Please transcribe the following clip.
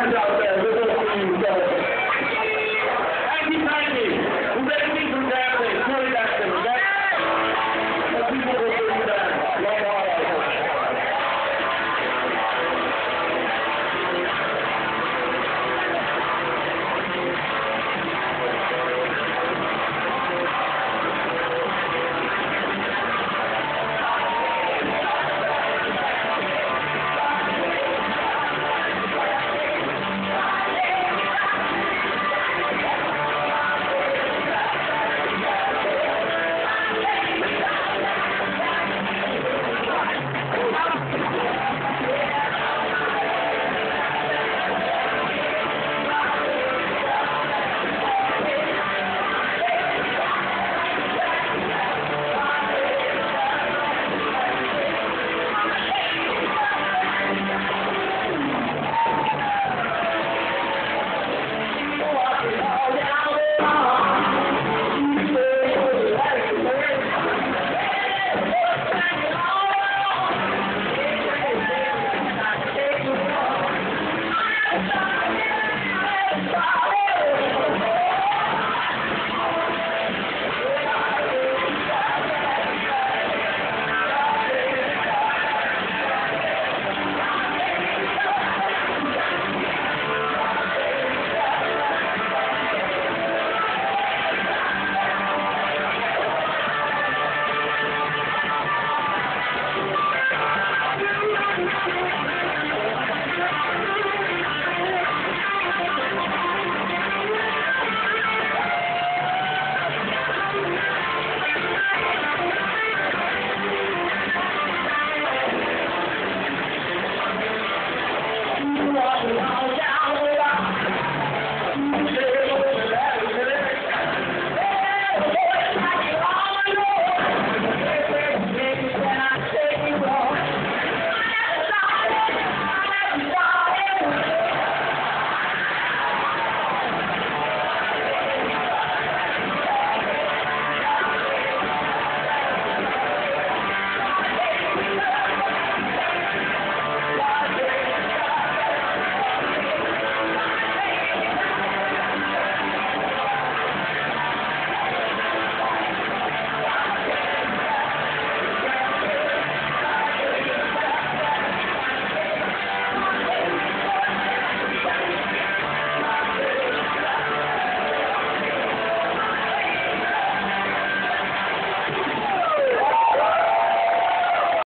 guys out there.